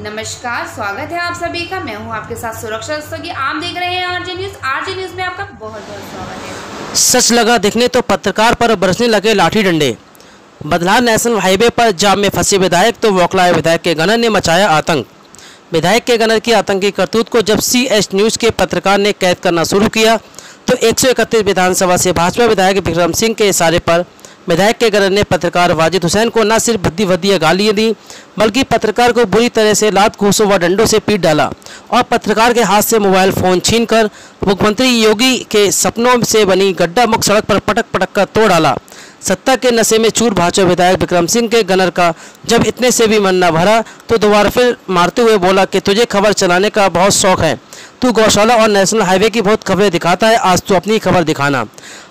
नमस्कार, स्वागत है आप सभी का। मैं हूँ आपके साथ सुरक्षा दस्तगी आप देख रहे हैं आरजे न्यूज़। आरजे न्यूज़ में आपका बहुत बहुत स्वागत है। सच लगा दिखने तो पत्रकार पर बरसने लगे लाठी डंडे। बदलार नेशनल हाईवे पर जाम में फंसे विधायक तो वोकलाए। विधायक के गनर ने मचाया आतंक। विधायक के गनर की आतंकी करतूत को जब सी एच न्यूज़ के पत्रकार ने कैद करना शुरू किया तो एक सौ इकतीस विधानसभा से भाजपा विधायक विक्रम सिंह के इशारे पर विधायक के गनर ने पत्रकार वाजिद हुसैन को न सिर्फ़ भद्दी भद्दी गालियाँ दी, बल्कि पत्रकार को बुरी तरह से लात घूसों व डंडों से पीट डाला और पत्रकार के हाथ से मोबाइल फ़ोन छीनकर मुख्यमंत्री योगी के सपनों से बनी गड्ढा मुख सड़क पर पटक पटक कर तोड़ डाला। सत्ता के नशे में चूर भाजपा विधायक विक्रम सिंह के गनर का जब इतने से भी मन न भरा तो दोबारा फिर मारते हुए बोला कि तुझे खबर चलाने का बहुत शौक है। तू गौशाला और नेशनल हाईवे की बहुत खबरें दिखाता है, आज तू अपनी खबर दिखाना।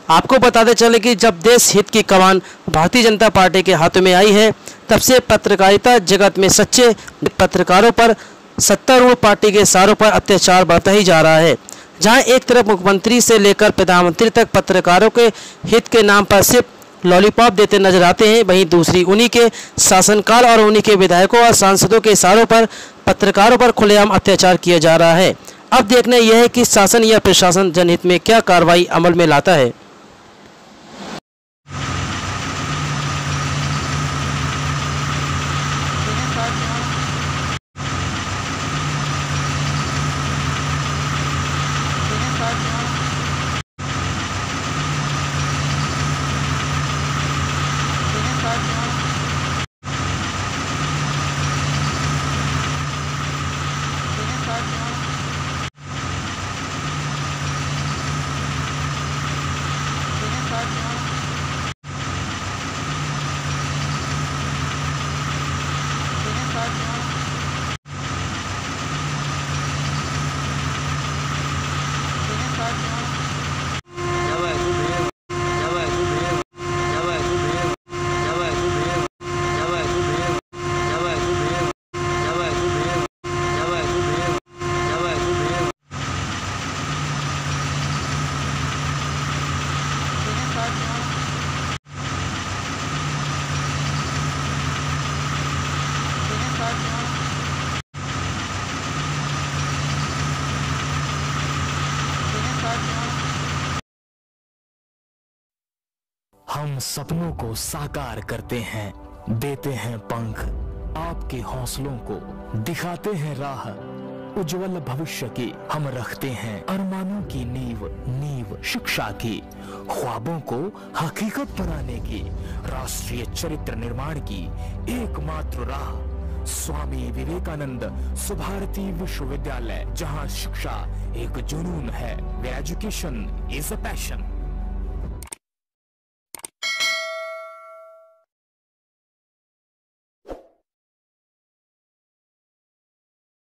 आपको बताते चले कि जब देश हित की कमान भारतीय जनता पार्टी के हाथों में आई है, तब से पत्रकारिता जगत में सच्चे पत्रकारों पर सत्तारूढ़ पार्टी के सारों पर अत्याचार बढ़ता ही जा रहा है। जहाँ एक तरफ़ मुख्यमंत्री से लेकर प्रधानमंत्री तक पत्रकारों के हित के नाम पर सिर्फ़ लॉलीपॉप देते नज़र आते हैं, वहीं दूसरी उन्हीं के शासनकाल और उन्हीं के विधायकों और सांसदों के इशारों पर पत्रकारों पर खुलेआम अत्याचार किया जा रहा है। अब देखना यह है कि शासन या प्रशासन जनहित में क्या कार्रवाई अमल में लाता है। हम सपनों को साकार करते हैं, देते हैं पंख, आपके हौसलों को दिखाते हैं राह, उज्जवल भविष्य की हम रखते हैं, अरमानों की नींव नींव शिक्षा की, ख्वाबों को हकीकत बनाने की, राष्ट्रीय चरित्र निर्माण की एकमात्र राह। स्वामी विवेकानंद सुभारती विश्वविद्यालय जहाँ शिक्षा एक जुनून है। वे एजुकेशन इज़ अ पैशन